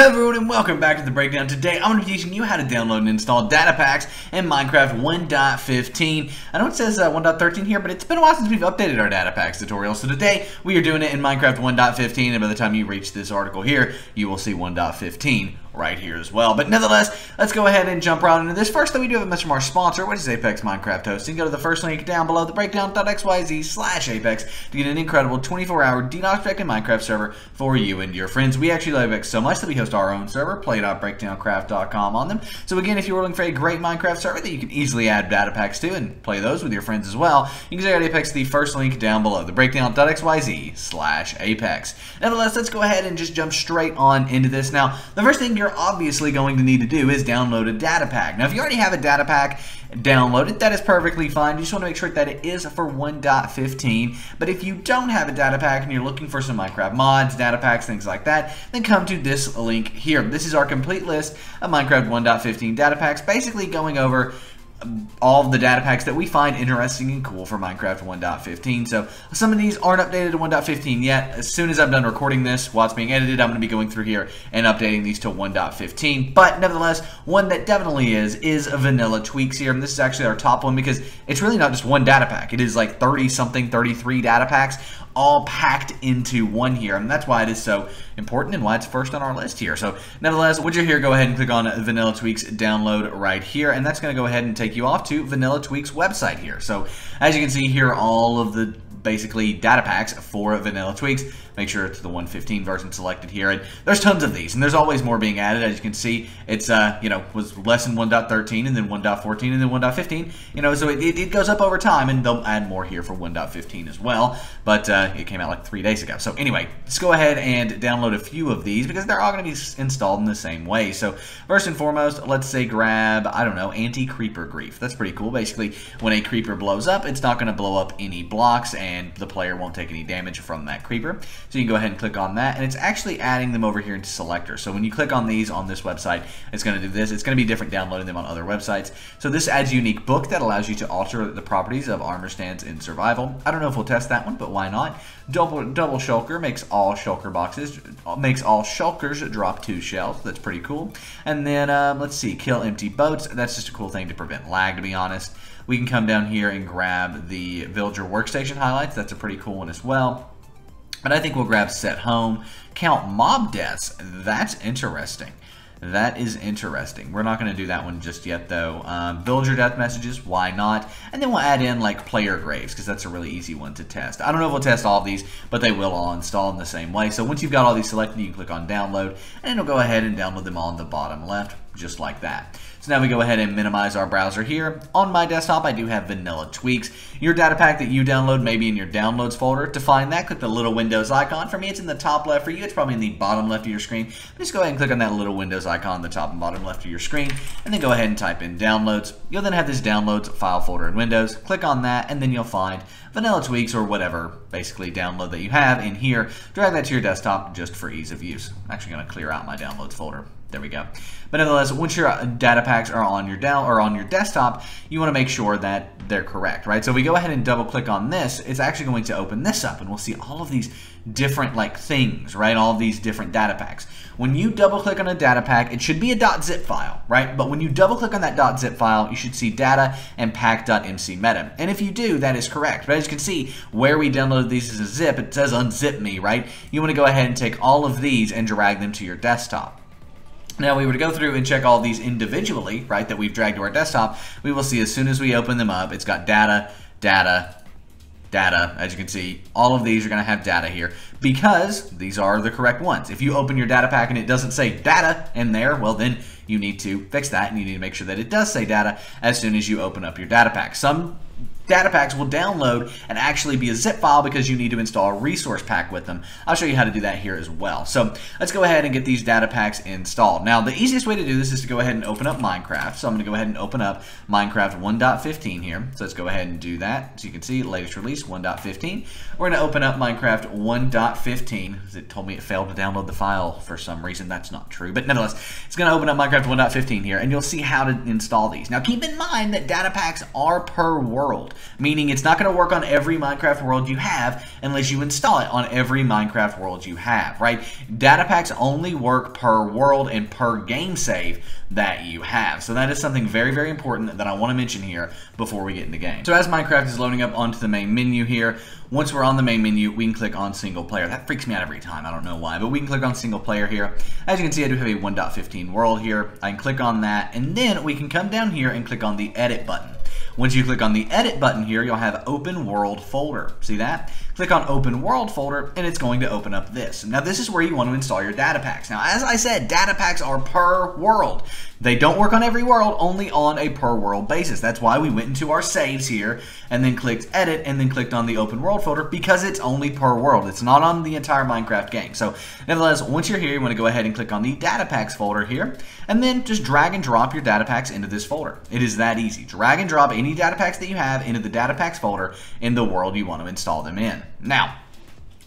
Hello everyone and welcome back to the breakdown. Today I'm going to be teaching you how to download and install data packs in Minecraft 1.15. I know it says uh, 1.13 here, but it's been a while since we've updated our data packs tutorial. So today we are doing it in Minecraft 1.15 and by the time you reach this article here, you will see 1.15 right here as well. But nevertheless, let's go ahead and jump right into this. First, though, we do have a message from sponsor, which is Apex Minecraft Hosting. Go to the first link down below, the breakdown.xyz slash Apex, to get an incredible 24-hour DDoS protected Minecraft server for you and your friends. We actually love Apex so much that we host our own server, play.breakdowncraft.com on them. So again, if you're looking for a great Minecraft server that you can easily add data packs to and play those with your friends as well, you can check out Apex, the first link down below, the breakdown.xyz slash Apex. Nevertheless, let's go ahead and just jump straight on into this. Now, the first thing you're obviously going to need to do is download a data pack. Now, if you already have a data pack downloaded, that is perfectly fine. You just want to make sure that it is for 1.15. But if you don't have a data pack and you're looking for some Minecraft mods, data packs, things like that, then come to this link here. This is our complete list of Minecraft 1.15 data packs, basically going over all of the data packs that we find interesting and cool for Minecraft 1.15. So some of these aren't updated to 1.15 yet. As soon as I'm done recording this, while it's being edited, I'm going to be going through here and updating these to 1.15. But nevertheless, one that definitely is, is Vanilla Tweaks here. And this is actually our top one because it's really not just one data pack. It is like 30 something, 33 data packs all packed into one here. And that's why it is so important and why it's first on our list here. So nevertheless, once you're here, go ahead and click on Vanilla Tweaks download right here. And that's going to go ahead and take you off to Vanilla Tweaks website here. So as you can see here, all of the basically data packs for Vanilla Tweaks. Make sure it's the 115 version selected here. And there's tons of these, and there's always more being added. As you can see, it's, uh, you know, was less than 1.13 and then 1.14 and then 1.15. You know, so it, it, goes up over time, and they'll add more here for 1.15 as well. But uh, it came out like three days ago. So anyway, let's go ahead and download a few of these because they're all going to be installed in the same way. So first and foremost, let's say grab, I don't know, anti-creeper grief. That's pretty cool. Basically, when a creeper blows up, it's not going to blow up any blocks, and the player won't take any damage from that creeper. So you can go ahead and click on that, and it's actually adding them over here into selector. So when you click on these on this website, it's going to do this. It's going to be different downloading them on other websites. So this adds a unique book that allows you to alter the properties of armor stands in survival. I don't know if we'll test that one, but why not? Double double shulker makes all shulker boxes, makes all shulkers drop two shells. That's pretty cool. And then um, let's see, kill empty boats. That's just a cool thing to prevent lag, to be honest. We can come down here and grab the villager workstation highlights. That's a pretty cool one as well. But I think we'll grab set home. Count mob deaths. That's interesting. That is interesting. We're not going to do that one just yet, though. Um, your death messages, why not? And then we'll add in, like, player graves, because that's a really easy one to test. I don't know if we'll test all of these, but they will all install in the same way. So once you've got all these selected, you can click on download, and it'll go ahead and download them all on the bottom left, just like that. So now we go ahead and minimize our browser here. On my desktop, I do have Vanilla Tweaks. Your data pack that you download may be in your downloads folder. To find that, click the little Windows icon. For me, it's in the top left. For you, it's probably in the bottom left of your screen. Just go ahead and click on that little Windows icon the top and bottom left of your screen, and then go ahead and type in downloads. You'll then have this downloads file folder in Windows. Click on that, and then you'll find Vanilla Tweaks or whatever basically download that you have in here. Drag that to your desktop just for ease of use. I'm actually going to clear out my downloads folder. There we go. But nevertheless, once your data packs are on your down or on your desktop, you want to make sure that they're correct, right? So if we go ahead and double click on this, it's actually going to open this up and we'll see all of these different like things, right? All these different data packs. When you double click on a data pack, it should be a .zip file, right? But when you double click on that .zip file, you should see data and pack.mcmeta. And if you do, that is correct. But as you can see, where we downloaded these as a zip, it says unzip me, right? You want to go ahead and take all of these and drag them to your desktop. Now, we were to go through and check all these individually, right, that we've dragged to our desktop, we will see as soon as we open them up, it's got data, data, data. As you can see, all of these are going to have data here because these are the correct ones. If you open your data pack and it doesn't say data in there, well, then you need to fix that and you need to make sure that it does say data as soon as you open up your data pack. Some data packs will download and actually be a zip file because you need to install a resource pack with them. I'll show you how to do that here as well. So let's go ahead and get these data packs installed. Now the easiest way to do this is to go ahead and open up Minecraft. So I'm going to go ahead and open up Minecraft 1.15 here. So let's go ahead and do that. So you can see latest release 1.15. We're going to open up Minecraft 1.15. It told me it failed to download the file for some reason. That's not true. But nonetheless, it's going to open up Minecraft 1.15 here and you'll see how to install these. Now keep in mind that data packs are per world. Meaning it's not going to work on every Minecraft world you have unless you install it on every Minecraft world you have, right? Data packs only work per world and per game save that you have. So that is something very, very important that I want to mention here before we get into game. So as Minecraft is loading up onto the main menu here, once we're on the main menu, we can click on single player. That freaks me out every time. I don't know why, but we can click on single player here. As you can see, I do have a 1.15 world here. I can click on that, and then we can come down here and click on the edit button. Once you click on the edit button here, you'll have open world folder. See that? Click on open world folder and it's going to open up this. Now this is where you want to install your data packs. Now as I said, data packs are per world. They don't work on every world, only on a per world basis. That's why we went into our saves here and then clicked edit and then clicked on the open world folder because it's only per world. It's not on the entire Minecraft game. So nevertheless, once you're here, you want to go ahead and click on the data packs folder here and then just drag and drop your data packs into this folder. It is that easy. Drag and drop any data packs that you have into the data packs folder in the world you want to install them in. Now,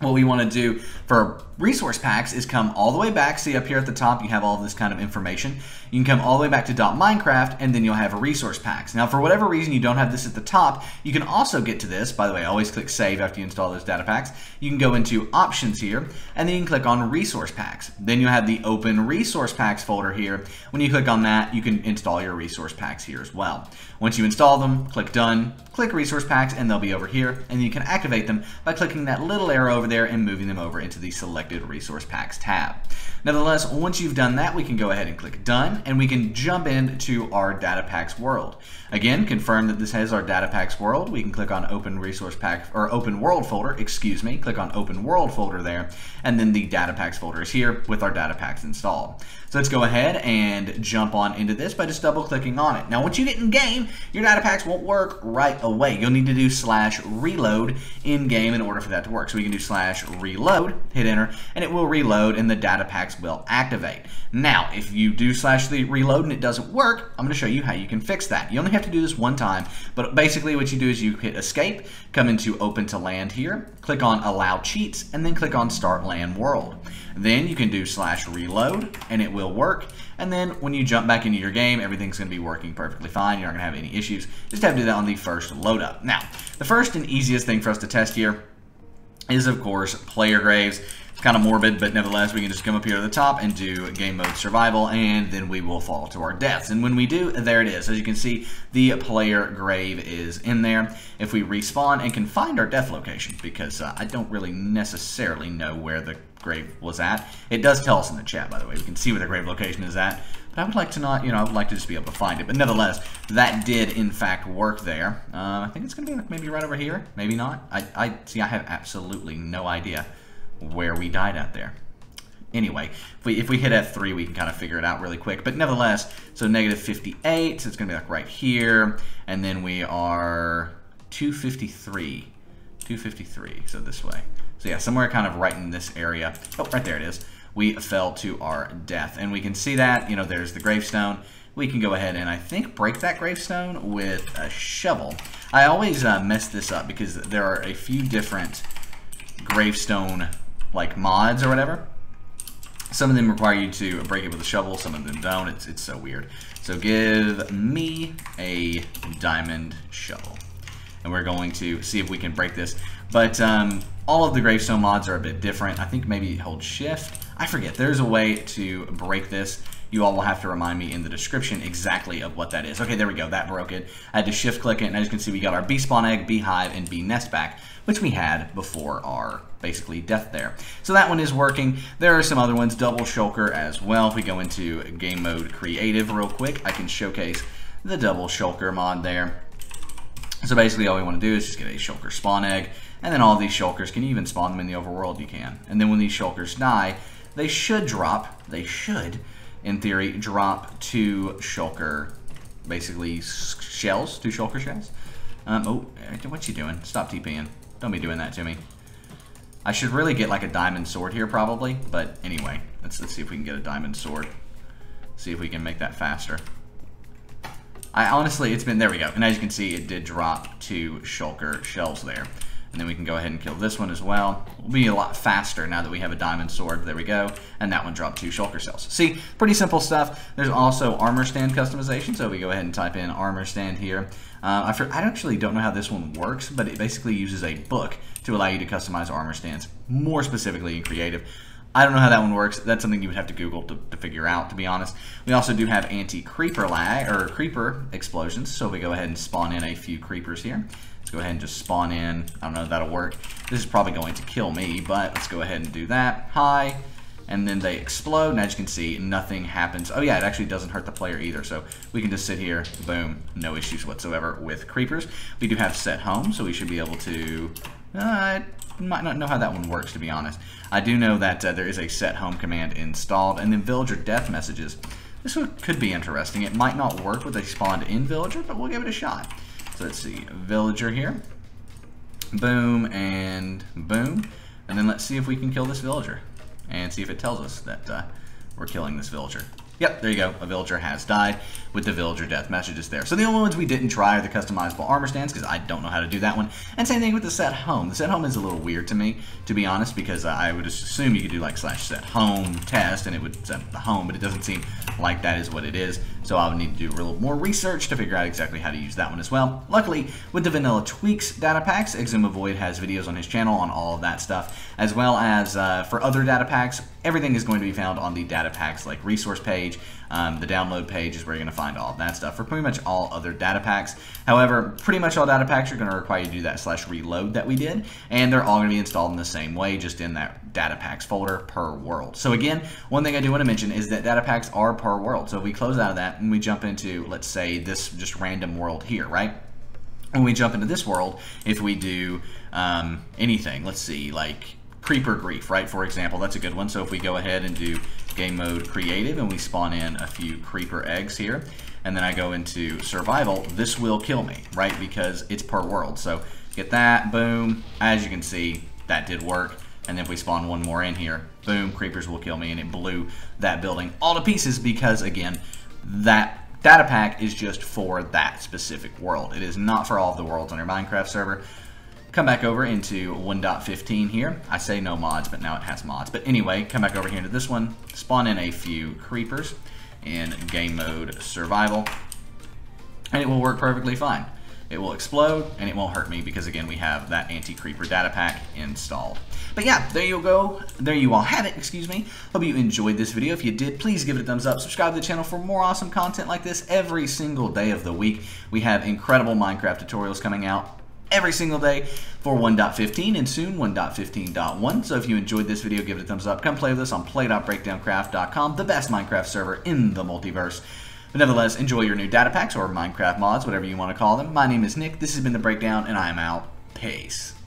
what we want to do for resource packs is come all the way back. See up here at the top, you have all this kind of information. You can come all the way back to .minecraft, and then you'll have resource packs. Now, for whatever reason you don't have this at the top, you can also get to this. By the way, always click Save after you install those data packs. You can go into Options here, and then you can click on Resource Packs. Then you have the Open Resource Packs folder here. When you click on that, you can install your resource packs here as well. Once you install them, click Done, click Resource Packs, and they'll be over here, and you can activate them by clicking that little arrow over there and moving them over into the Selected Resource Packs tab. Nevertheless, once you've done that, we can go ahead and click Done, and we can jump into our Data Packs world. Again, confirm that this has our Data Packs world. We can click on Open Resource Pack, or Open World folder, excuse me, click on Open World folder there, and then the Data Packs folder is here with our Data Packs installed. So let's go ahead and jump on into this by just double clicking on it. Now, once you get in game, your data packs won't work right away. You'll need to do slash reload in game in order for that to work. So we can do slash reload, hit enter, and it will reload and the data packs will activate. Now, if you do slash the reload and it doesn't work, I'm going to show you how you can fix that. You only have to do this one time, but basically what you do is you hit escape, come into open to LAN here, click on allow cheats, and then click on start LAN world. Then you can do slash reload and it will work. And then when you jump back into your game, everything's going to be working perfectly fine. You're not going to have any issues. Just have to do that on the first load up. Now, the first and easiest thing for us to test here is, of course, player graves. It's kind of morbid, but nevertheless, we can just come up here to the top and do game mode survival, and then we will fall to our deaths. And when we do, there it is. As you can see, the player grave is in there. If we respawn and can find our death location, because uh, I don't really necessarily know where the grave was at. It does tell us in the chat, by the way. We can see where the grave location is at. But I would like to not, you know, I would like to just be able to find it. But nevertheless, that did, in fact, work there. Uh, I think it's going to be maybe right over here. Maybe not. I, I See, I have absolutely no idea where we died at there. Anyway, if we, if we hit F3, we can kind of figure it out really quick. But nevertheless, so negative 58, so it's going to be like right here. And then we are 253. 253, so this way. So yeah, somewhere kind of right in this area. Oh, right there it is. We fell to our death. And we can see that, you know, there's the gravestone. We can go ahead and I think break that gravestone with a shovel. I always uh, mess this up because there are a few different gravestone like mods or whatever. Some of them require you to break it with a shovel, some of them don't. It's, it's so weird. So give me a diamond shovel. And we're going to see if we can break this. But um, all of the gravestone mods are a bit different. I think maybe hold shift. I forget. There's a way to break this. You all will have to remind me in the description exactly of what that is. Okay, there we go. That broke it. I had to shift click it, and as you can see, we got our bee spawn egg, beehive, and bee nest back, which we had before our basically death there. So that one is working. There are some other ones, double shulker as well. If we go into game mode creative real quick, I can showcase the double shulker mod there. So basically all we want to do is just get a shulker spawn egg, and then all these shulkers, can even spawn them in the overworld? You can. And then when these shulkers die, they should drop, they should, in theory, drop two shulker, basically shells, two shulker shells. Um, oh, what you doing? Stop TPing. Don't be doing that to me. I should really get like a diamond sword here probably, but anyway, let's, let's see if we can get a diamond sword. See if we can make that faster. I honestly, it's been, there we go. And as you can see, it did drop two shulker shells there. And then we can go ahead and kill this one as well. We'll be a lot faster now that we have a diamond sword. There we go. And that one dropped two shulker cells. See, pretty simple stuff. There's also armor stand customization. So we go ahead and type in armor stand here. Uh, I actually don't know how this one works, but it basically uses a book to allow you to customize armor stands, more specifically in creative. I don't know how that one works. That's something you would have to Google to, to figure out, to be honest. We also do have anti-creeper lag, or creeper explosions. So we go ahead and spawn in a few creepers here. Let's go ahead and just spawn in. I don't know if that'll work. This is probably going to kill me, but let's go ahead and do that. Hi. And then they explode, and as you can see, nothing happens. Oh yeah, it actually doesn't hurt the player either, so we can just sit here, boom, no issues whatsoever with creepers. We do have set home, so we should be able to uh, might not know how that one works, to be honest. I do know that uh, there is a set home command installed, and then villager death messages. This one could be interesting. It might not work with a spawned in villager, but we'll give it a shot. So let's see, villager here. Boom and boom. And then let's see if we can kill this villager. And see if it tells us that uh, we're killing this villager. Yep, there you go. A villager has died with the villager death messages there. So the only ones we didn't try are the customizable armor stands because I don't know how to do that one. And same thing with the set home. The set home is a little weird to me, to be honest, because uh, I would assume you could do like slash set home test and it would set the home, but it doesn't seem like that is what it is. So I would need to do a little more research to figure out exactly how to use that one as well. Luckily, with the Vanilla Tweaks data packs, Xisumavoid has videos on his channel on all of that stuff, as well as uh, for other data packs, everything is going to be found on the data packs like resource page. Um, the download page is where you're going to find all of that stuff for pretty much all other data packs. However, pretty much all data packs are going to require you to do that slash reload that we did, and they're all going to be installed in the same way, just in that data packs folder per world. So again, one thing I do want to mention is that data packs are per world. So if we close out of that and we jump into, let's say, this just random world here, right? When we jump into this world, if we do um, anything, let's see, like Creeper Grief, right? For example, that's a good one. So if we go ahead and do game mode creative and we spawn in a few creeper eggs here, and then I go into survival, this will kill me, right? Because it's per world. So get that, boom. As you can see, that did work. And then if we spawn one more in here, boom, creepers will kill me. And it blew that building all to pieces because, again, that data pack is just for that specific world. It is not for all of the worlds on your Minecraft server come back over into 1.15 here. I say no mods, but now it has mods. But anyway, come back over here into this one, spawn in a few creepers in game mode survival, and it will work perfectly fine. It will explode, and it won't hurt me because, again, we have that anti-creeper data pack installed. But yeah, there you go. There you all have it, excuse me. Hope you enjoyed this video. If you did, please give it a thumbs up. Subscribe to the channel for more awesome content like this every single day of the week. We have incredible Minecraft tutorials coming out every single day for 1.15 and soon 1.15.1. So if you enjoyed this video, give it a thumbs up. Come play with us on play.breakdowncraft.com, the best Minecraft server in the multiverse. But nevertheless, enjoy your new data packs or Minecraft mods, whatever you want to call them. My name is Nick. This has been The Breakdown, and I am out. Peace.